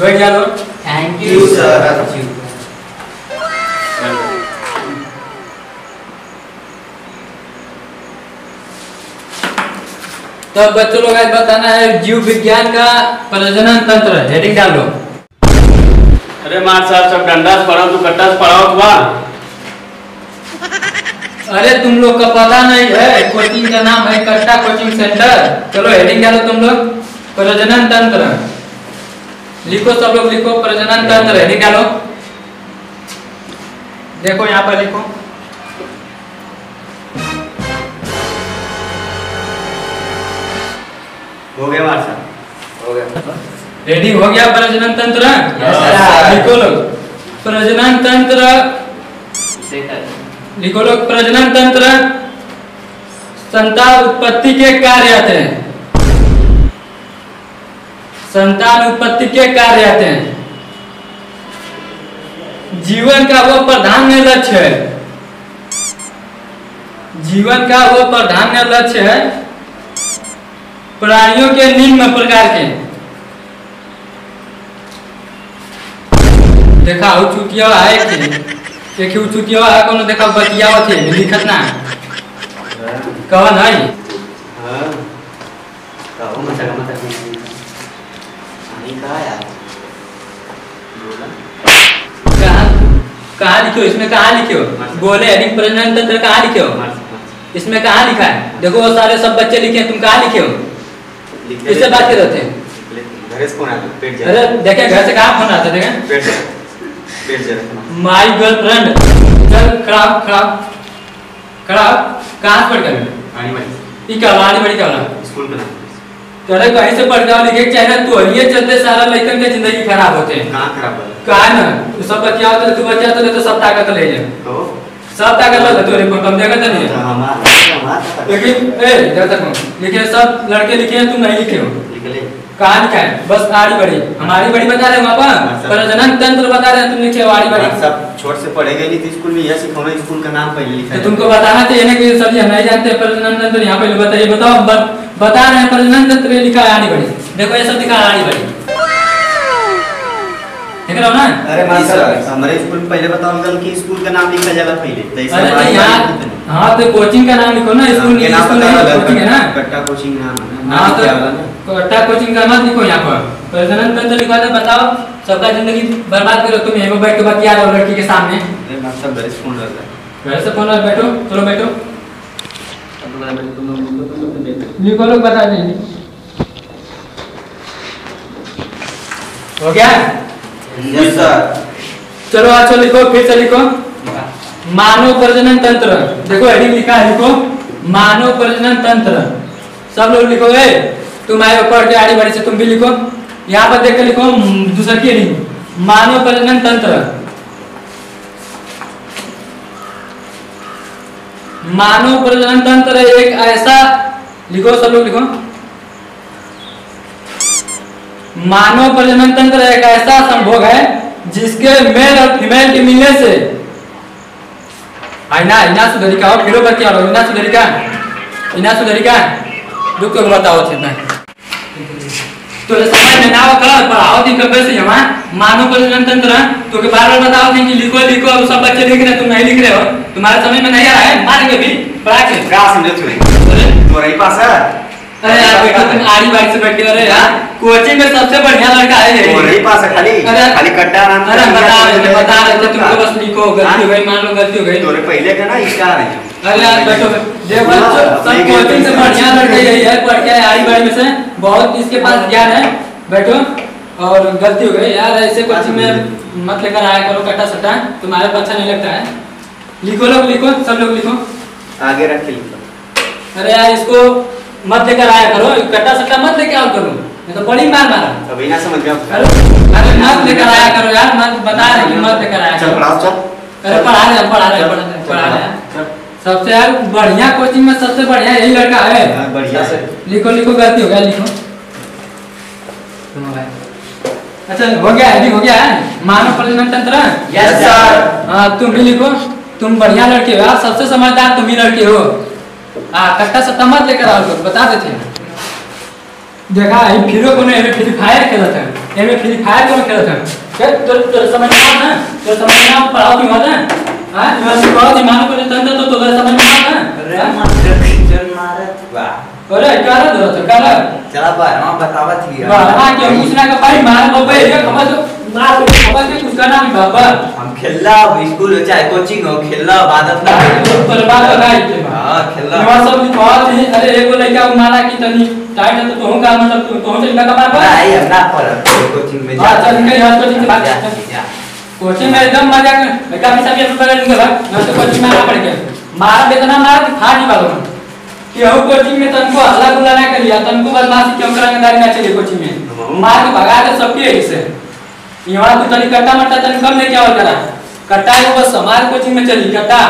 बैठ जा लो. तो बच्चों लोग आज बताना है जीव विज्ञान का प्रजनन तंत्र हेडिंग डाल लो अरे मार साहब सब डंडा से पढ़ाओ तू कट्टा से पढ़ाओ बा अरे तुम लोग का पता नहीं है कोचिंग का नाम है कट्टा कोचिंग सेंटर। चलो हेडिंग डालो तुम लोग। प्रजनन तंत्र लिखो सब लोग लिखो प्रजनन तंत्र है डालो देखो यहाँ पर लिखो। हो गया हो गया। रेडी हो गया प्रजनन तंत्र लिखो लोग। प्रजनन तंत्र लिखो लोग प्रजनन तंत्र संतान उत्पत्ति के कार्य आते हैं संतान उत्पत्ति के कार्य आते हैं। जीवन का वो प्रधान लक्ष्य है। जीवन का वो प्रधान लक्ष्य है प्राणियों के निम्न प्रकार के। देखा है के एक उ चुटिया है, कोनो देखा बतिया थे लिखत ना। कवन है हाँ कहो मत मत मत नहीं कहा यार कहाँ इसमें कहाँ लिखो बोले हेडिंग प्रजनन तंत्र कहाँ लिखो मार इसमें कहाँ लिखा है? देखो वो सारे सब बच्चे लिखे तुम कहाँ लिखे हो? इससे बात कर रहे थे घर से फ़ोन आया पेट जा अरे देखे घर से कहाँ फ़ोन आता देखे माई गर्लफ्रेंड चल खराब खराब हो। हो। कहाँ पढ़ कर आनी क्या वाली बड़ी क्या वाला। स्कूल का तोरे कहीं से पढ़ के लिखे चाहे तू ये चलते सारा लड़कन के ज़िंदगी खराब होते हैं। कहाँ खराब है? कहाँ ना तू सब बच्चा तो तू बच्चा तो तो सब ताकत ले जा तो? सब ताकत लगा तू रिपोर्ट कम देखा नहीं है। हमारा हमारा लेकिन ए जब तक लिखे सब लड़के लिखे हैं तू नहीं लिखे हो। लिख ले। कहाँ लिखा है बस आड़ी बड़ी। हमारी बड़ी बता रहे हैं वहाँ पर? प्रजनन तंत्र बता रहे हैं तुम हो आड़ी बड़ी। सब छोट से पढ़ेगा नहीं तो स्कूल में यह सिखाना स्कूल का नाम पहले लिखा तो है। तुमको बताना चाहिए ना कि जी हम नहीं जानते हैं प्रजनन तंत्र यहाँ पे बताइए बताओ बता रहे हैं प्रजनन तंत्र ये लिखा है आड़ी बड़ी। देखो ये सब लिखा है आड़ी बड़ी। देख रहे हो ना? अरे मास्टर हमारे स्कूल में पहले बताओ अंकल कि स्कूल का नाम लिखा जाला पहले। तो अरे तो नहीं है। हाँ तो कोचिंग का नाम लिखो ना स्कूल रहा कोचिंग है ना? कोचिंग नाम है हाँ तो वाला कोचिंग का मत लिखो यहाँ पर। प्रजनन तंत्र लिखवा दे बताओ सबका ज़िंदगी बर्बाद करो। तुम यहीं पे बैठ के बतिया रहे हो लड़की के सामने। घर से फ़ोन पर बैठो चलो बैठो। लिखो लोग बता देंगे हो गया? यस सर चलो अच्छा लिखो फिर से लिखो। मानव प्रजनन तंत्र। देखो हेडिंग लिखा है लिखो। मानव प्रजनन तंत्र। सब लोग लिखो ए तुम आए के आड़ी बड़ी से तुम भी लिखो। यहाँ पर देख लिखो दूसरा की हेडिंग मानव प्रजनन तंत्र। मानव प्रजनन तंत्र एक ऐसा, लिखो, सब लोग लिखो। मानव प्रजनन तंत्र एक ऐसा संभोग है, जिसके मेल और फीमेल के मिलने से आईना इना सुधरिका हो, फिरो रो इना सुधरिका इना सुधरिका रुक बताओ छितना तो समझ में ना होता पढ़ाओ दिन कब से जमा। मानव प्रजनन तंत्र तो के बार बार बताओ कि लिखो लिखो अब सब बच्चे लिख रहे हैं तुम नहीं लिख रहे हो। तुम्हारे समय में नहीं आ रहा है मारेंगे भी। पढ़ा के क्या समझे तू पास है? अरे यार बेटा तुम आड़ी बाड़ी से बैठ के अरे यार। कोचिंग में सबसे बढ़िया लड़का है पास है खाली। खाली कट्टा नाम अरे बता रहे थे बता रहे थे तुमको बस लिखो गलती हो गई मान लो गलती हो गई। तोरे पहले का ना स्टार है? अरे यार बैठो। देखो हाँ, सब कोचिंग से बढ़िया लड़के यही है पढ़ के आड़ी में से। बहुत इसके पास ज्ञान है। बैठो। और गलती हो गई। यार ऐसे कोचिंग में मत लेकर आया करो कट्टा सट्टा। तुम्हारे को अच्छा नहीं लगता है। लिखो लोग लिखो सब लोग लिखो। आगे रख लिखो। अरे यार इसको मत लेकर आया करो कट्टा सट्टा मत लेके आओ करो नहीं तो बड़ी मार मारा। अभी ना समझ गया अरे अरे मत लेकर आया करो यार मत बता रहे कि मत लेकर आया चल पढ़ाओ चल। अरे पढ़ा रहे पढ़ा रहे पढ़ा रहे पढ़ा सबसे यार बढ़िया कोचिंग में सबसे बढ़िया यही लड़का है। हाँ, बढ़िया से लिखो लिखो गलती हो गया लिखो। अच्छा हो गया है हो गया है। मानव प्रजनन तंत्र Yes, sir. हाँ तुम भी लिखो। तुम बढ़िया लड़के हो यार सबसे समझदार तुम ही लड़के हो। हाँ कट्टा सट्टा मत लेकर आओ तुम बता देते हैं। देखा ये फिरो को नहीं फ्री फायर खेलत है। एमे फ्री फायर को खेलत है। क्या तो तो समझ में है? तो समझ में पढ़ाओ की मत है हाँ सिखाओ दी मानो को तंत्र तो तो समझ में आता अरे है मास्टर टीचर मारत बा अरे क्या रे दो तो क्या रे? चला बारवा बतावत ही बाबा के पूछना का भाई मार लो भाई खबर तो के खेलला स्कूल हो चाहे कोचिंग हो खेलला आदत ना पर बात लगाई के हाँ खेलला ये सब लिखवात है अरे एगो लड़का को मारा की तनी टाइट तो तोहू का मतलब तू तोहू चल का मार ना हम ना पर कोचिंग में हाँ, चल, निकल यहाँ, कोचिंग से बात कोचिंग में एकदम मज़ा कर लड़का भी सब ये पकड़ लेंगे भाई। मैं तो कोचिंग में आ पड़ गया मारा बेतना मारा कि फाड़ ही वालों कि हो कोचिंग में तनको हल्ला गुल्ला ना करिया तनको बदमाशी क्यों करेंगे ना चलिए कोचिंग में। मार के भगा दे सबके यही से यहाँ तू तनी कट्टा मट्टा तनी कम लेके आओ करा कट्टा है बस हमारे कोचिंग में चली कट्टा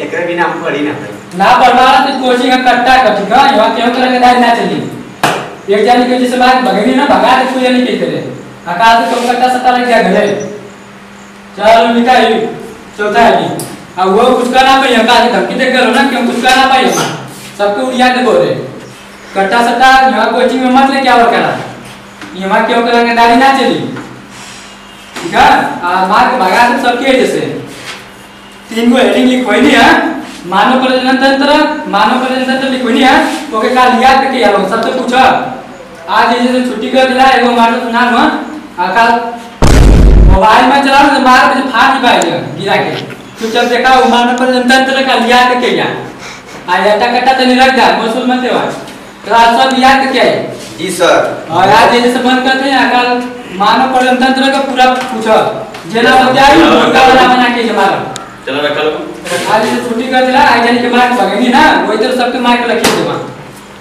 एकरे बिना हम पढ़ी ना भाई ना पढ़वा तो कोचिंग का कट्टा कटी का यहाँ क्यों करेंगे दारी ना चली एक जानी के जैसे बात भगनी ना भगा दे कोई नहीं करे आकाश तो कट्टा सट्टा लग गया घरे चलो निकाल चौथा है जी अब वो कुछ करना पाई आकाश धमकी दे करो ना कुछ करना पाई हम सबको उड़िया के बोले कट्टा सट्टा यहाँ कोचिंग में मत लेके आओ करा यहाँ क्यों करेंगे दारी ना चली ठीक है? आ मार के भगा दे सबके जैसे। तीन गो हेडिंग लिखोई नहीं है? मानव प्रजनन तंत्र, मानव प्रजनन तंत्र लिखोई नहीं है? ओके, काल याद करके आलो सबसे पूछो। आज जैसे छुट्टी कर दिला एगो मारो सुना हुआ आ, काल मोबाइल में चला तो मार के फाड़ ही पाए गिरा के। तू जब देखा, वो मानव प्रजनन तंत्र का याद करके या आ याटा कट्टा तो नहीं रख जा मसूल मत देवा। तो आज सब याद करके आए। जी सर। और आज ये जैसे बंद करते हैं कल मानव प्रजनन तंत्र का पूरा पूछो। जेना बचाई उनका बना बना के जमा चलो रखा लो। आज ये छुट्टी कर दिला आज जाने के मार्क भगेंगी ना वही तरह सबके मार्क रखिए देवा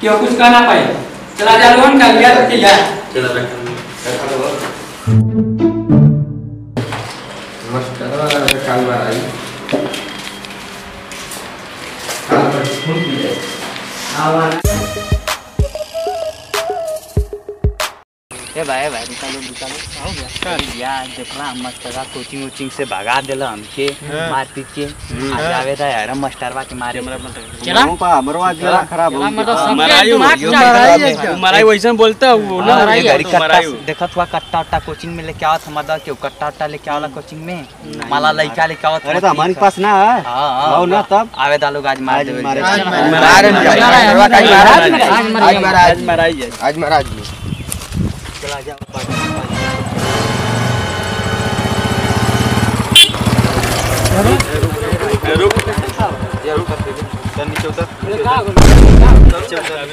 क्यों कुछ कहना पाए चला जा लोन का लिया रखिए जा चलो रखा काल बार आई देखला मास्टर का कोचिंग वोचिंग से भगा देला हमके मार पीट के आज आवे था यार मास्टर बा के मारे चला हमरो आज जरा खराब हो मराई हो मराई वैसे बोलता वो ना तो कट्टा मराई देखत हुआ कट्टा उट्टा कोचिंग में लेके आवत हम क्यों कट्टा उट्टा लेके आवला कोचिंग में माला लइका लेके आवत अरे तो हमारे पास ना है हाँ आओ ना तब आवे दा लोग आज मार आज देवे मारे आज आज आज महाराज आज मराई है आज महाराज जी चला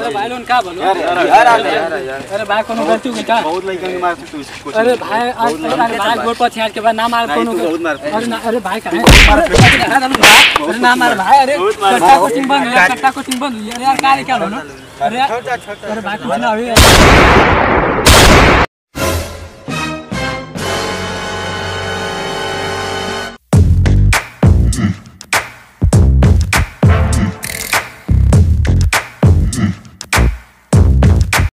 जा भाई लोन का बोलो यार यार अरे भाई कोनो गलती हुई का बहुत लड़का के मार सकते हो अरे भाई आज अरे भाई गोड़ पर छेड़ के बाद ना मार कोनो तू है। अरे ना अरे भाई कहाँ अरे ना मार भाई अरे कट्टा कोचिंग बंद कट्टा कोचिंग बंद अरे यार का क्या लो अरे अरे भाई कुछ ना हुई